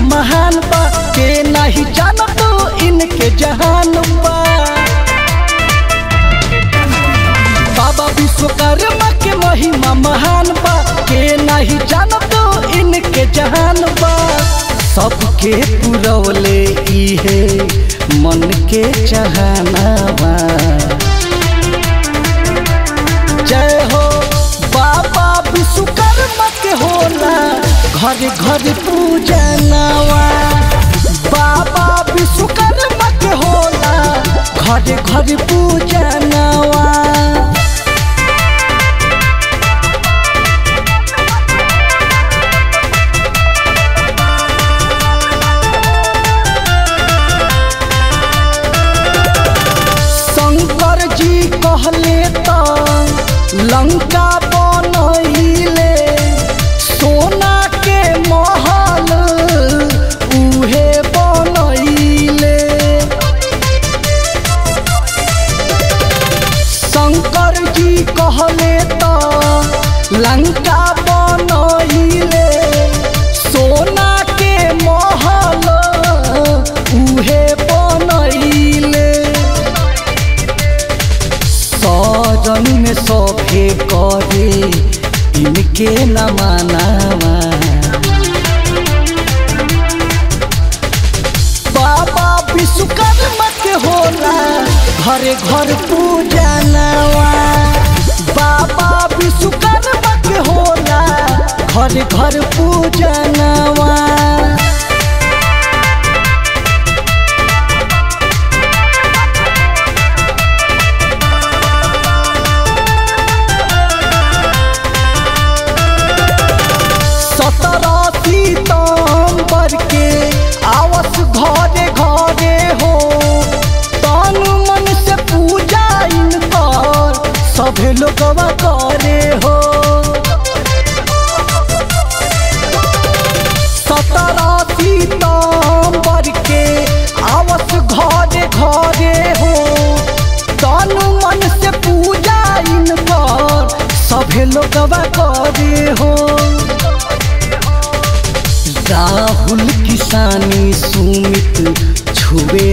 महान बा के नहीं जानत इनके जहान बा बाबा विश्वकर्मा के महिमा महान बा के नहीं जानत इनके जहान बा सबके पुरवले इहे मन के चहानावा जय घर घर पूजा नवा। बाबा विश्वकर्मा के होला। घर घर पूजा नवा। शंकर जी कहले लंका बनैले शंकर कहले त, लंका बनैले सोना के महल, उहे बनैले सजन में करे, इनके न बाबा विश्वकर्मा के होला घरे घर पूजा घरे घर पूजा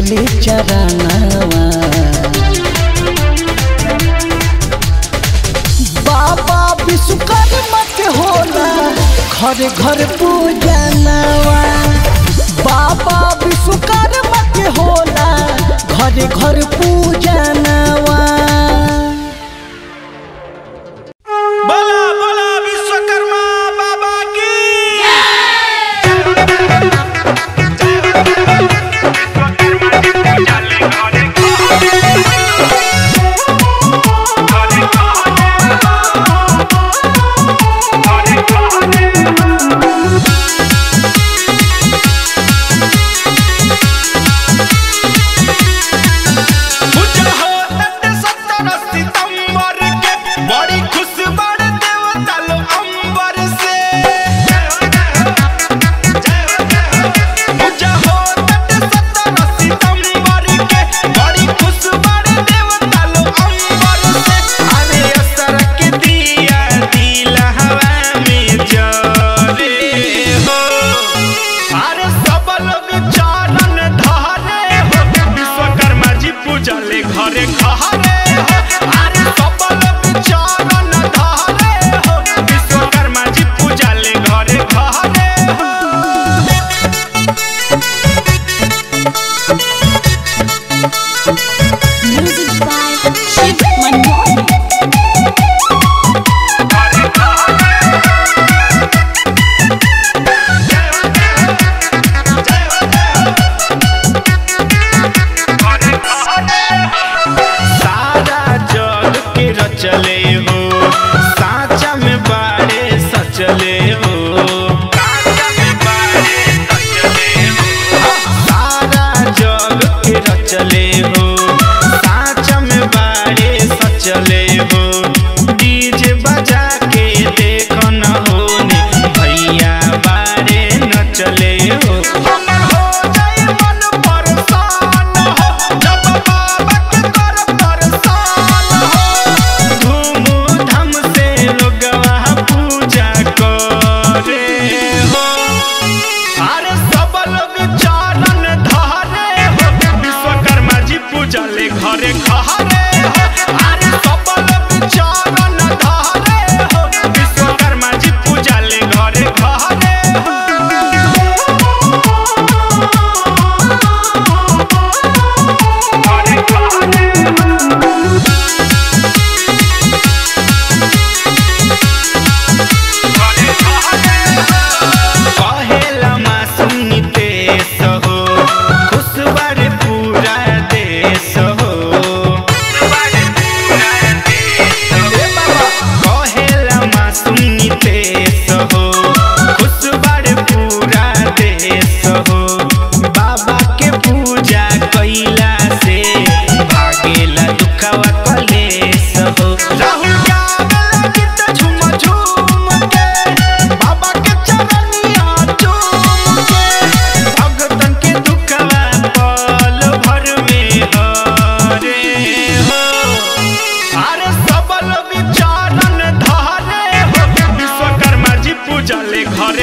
छुबेले चरनावा बाबा विश्वकर्मा के होला घर घर पूजा नवा बाबा विश्वकर्मा के होला घर घर पूजा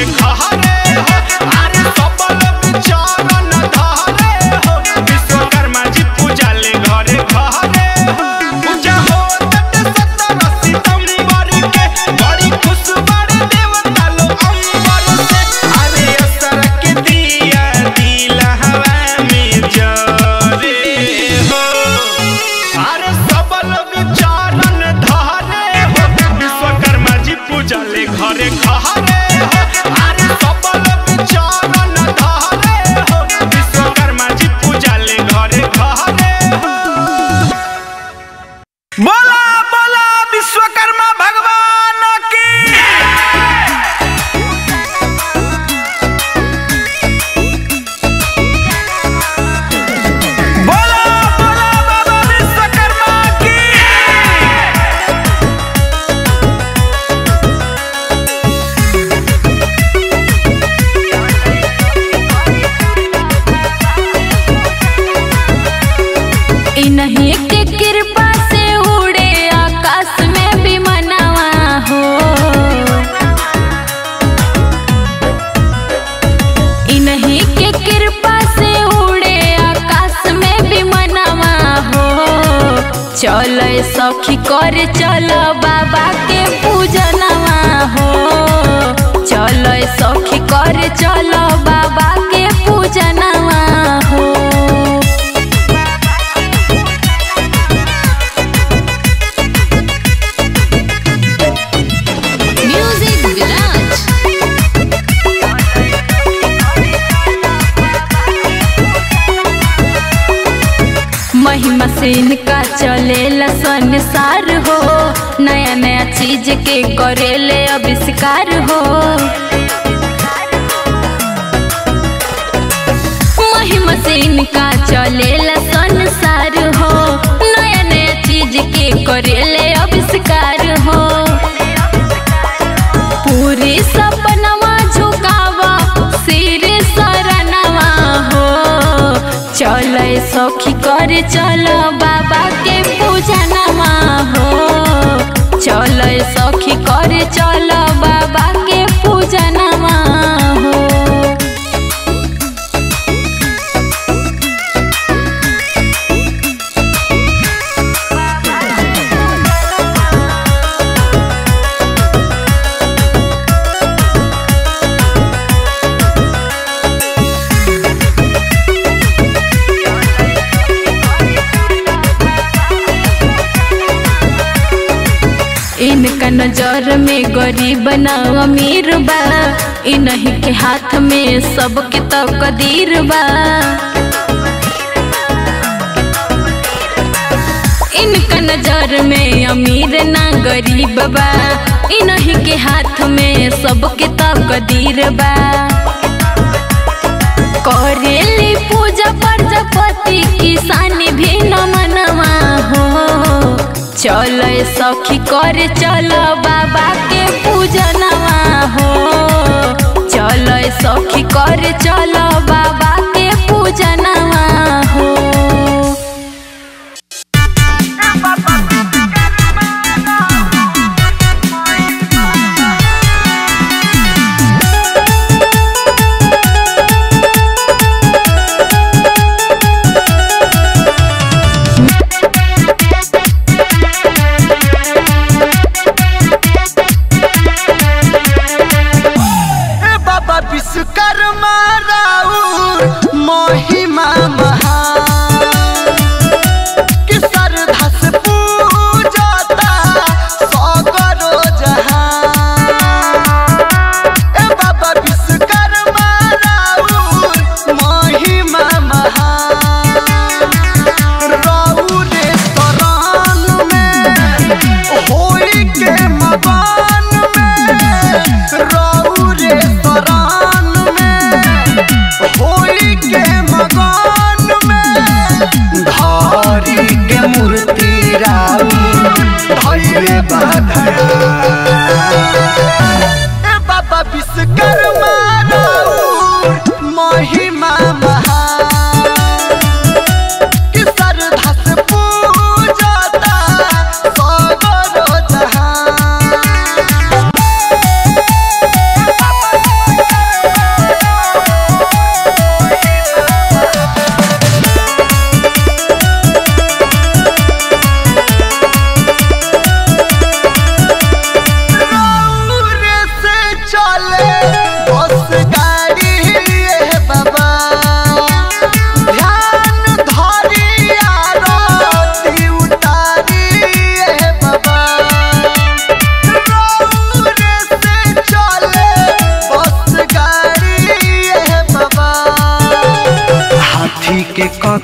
पूजाले सखी कर चल बाबा के पूजनवा हो। चल सखी कर चल बाबा के पूजनवा हो महिमा से इनका चलेला संसार हो, नया नया चीज़ के करेले आविष्कार हो। महिमा से इनका चलेला संसार हो, नया नया चीज़ के करेले आविष्कार हो। पूरी सपनवा झुकावा, सिर सरनवा हो। चल सखी कर चल सखी कर चल। नज़र में गरीब न अमीर बा। इन्हीं के हाथ में सबके तकदीर बा। इनका नज़र में अमीर ना गरीब बा। इन्हीं के हाथ में सबके तकदीर बा। करेली पूजा प्रजापति किसान भी न मनवा हो। चल सखी कर चल बाबा के पूजनवा हो। चल सखी कर चल बाबा के पूजनवा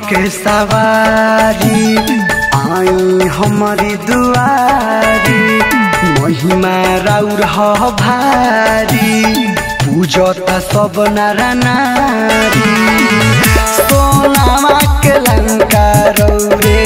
के सवारी आई हमारी दुआरी, महिमा राउर भारी, पूजता सब नारा नारी सोना के लंका रौरे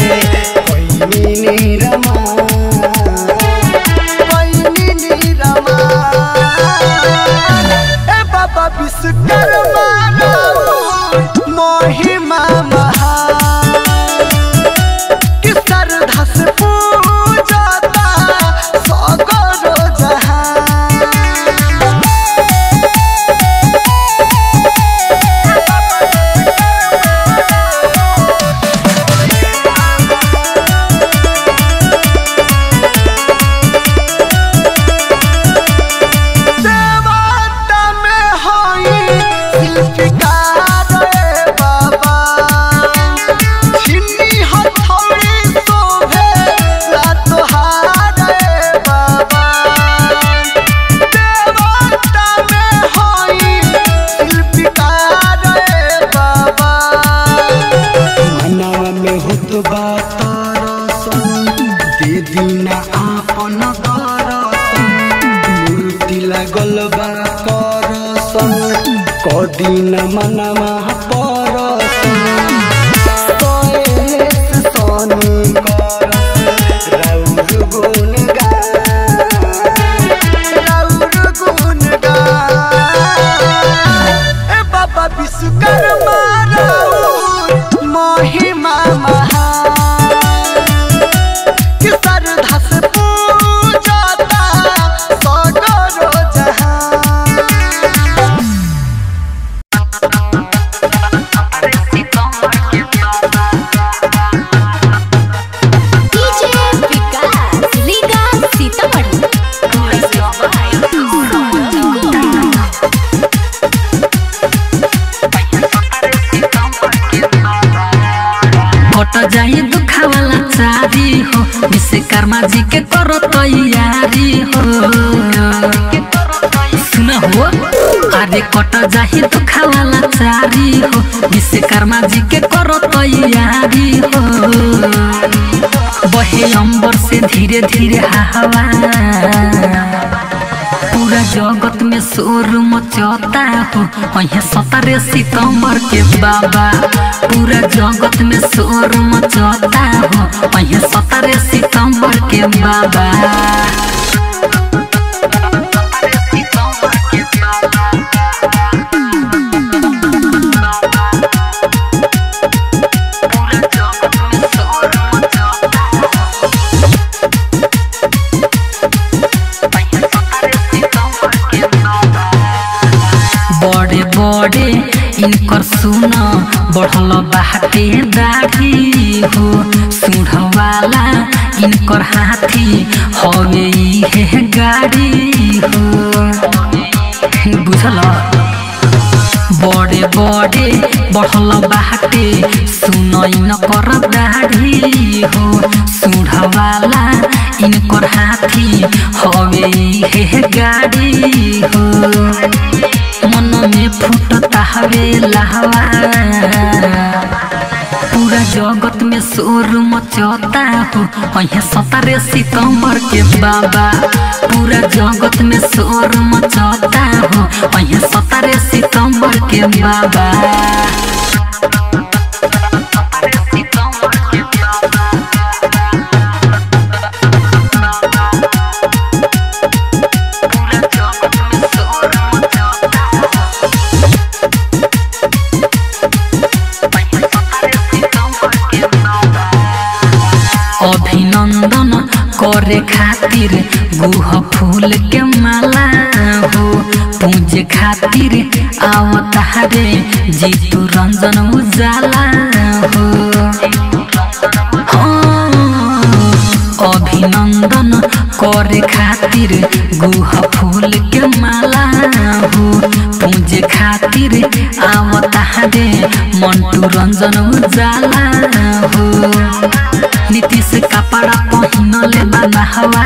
अरे कट जाही दुखा वाला चारी हो विश्वकर्मा जी के करो तैयारी हो। बहे अंबर से धीरे धीरे हवा पूरा जगत में शोर मचता हो वहीं सतरे सितंबर के बाबा। पूरा जगत में शोर मचता हो वहीं सतरे सितंबर के बाबा। Thank you. इनकर सुन, बढ़ल बाटे दाढ़ी हो। सुढ़ वाला इनकर हाथी हवे, इहे गाड़ी हो। बुझल? बड़े बड़े बढ़ल बाटे सुन, इनकर दाढ़ी हो। सुढ़ वाला इनकर हाथी हवे, इहे गाड़ी हो। में हवे लहवा। पूरा जगत में शोर मचता हो। यहाँ सतारे सितंबर के बाबा। पूरा जगत में शोर मचता हो। वहीं सतारे सितंबर के बाबा। करे खातिर गुह फूल के माला हो। पूजे खातिर आवतारे जीतू रंजन उजाला हो। हाँ, अभिनंदन करे खातिर गुह फूल के माला हो। पूजे खातिर आवतारे मंटू रंजन उजाला हो। नीतीश कपड़ा पहिनले बाबा हवा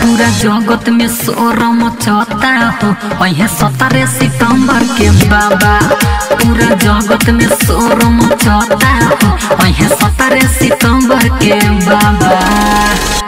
पूरा जगत में शोर मचता हो। वही सत्रह सितंबर के बाबा, पूरा जगत में शोर मचता हो। वही सत्रह सितंबर के बाबा।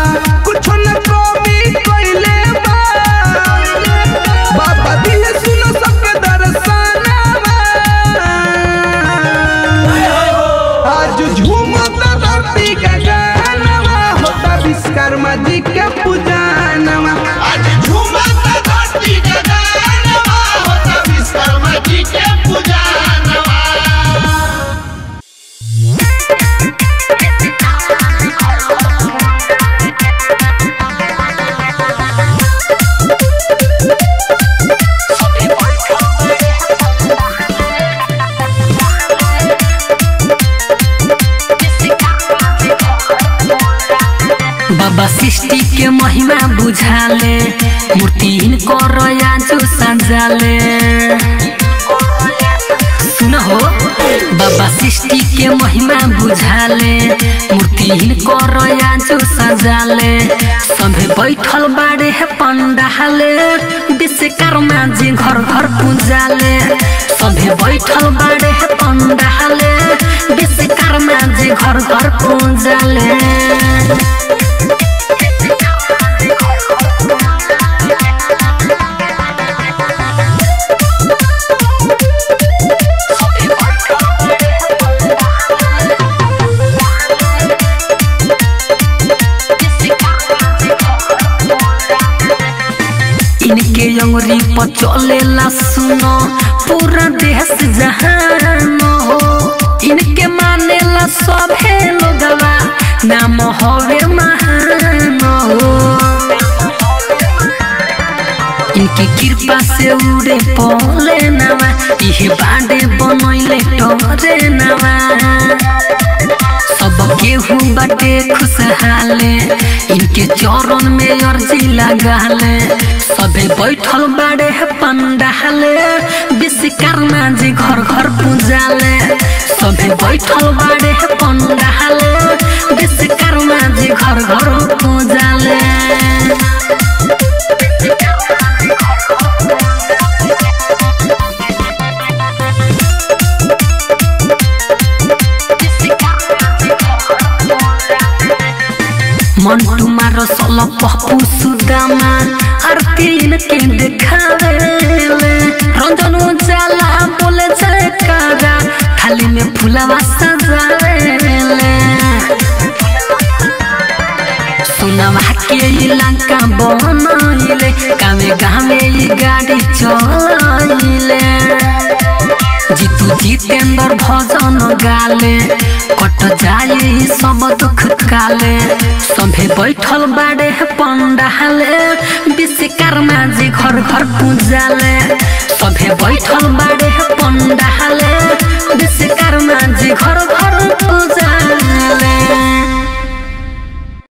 छाले मूर्ति हिनको रयान्छु सन्जाले सुन हो बाबा सृष्टि के महिमा बुझाले। मूर्ति हिनको रयान्छु सजाले सधैँ बैठल बाडे पण्डाले। कारमा जे घर घर पूजाले। सधैँ बैठल बाडे पण्डाले। कारमा जे घर घर पूजाले। पर चलेला सुनो, पूरा देश जहान हो। इनके मानेला सभे लोगवा नाम हवे महान हो। इनकी कृपा से उड़े पले नवा इहे बाडे बनैले टरे नवा सब केहू बाटे खुशहाले, इनके चरण में अर्जी लगाले। सबे बैठल बाड़े पंडाले विश्वकर्मा जी घर घर पूजाले। सबे बैठल बाड़े पंडाले विश्वकर्मा जी घर घर पूजाले। कबहु सुदामन हर किन किन देखावले रञ्जन उचाला बोले छका खाली ने फुला मा सजाले सुनवाकी लंका बो नहिले कामे गामे गाडी चोला हिले जीतू जितेंद्र भजन गाले, कट जाए सब दुख काले। सभे बैठल बाड़े पंडाले विश्वकर्मा जी घर घर पूजाले। सभे बैठल बाड़े पंडाले विश्वकर्मा जी घर घर पूजाले।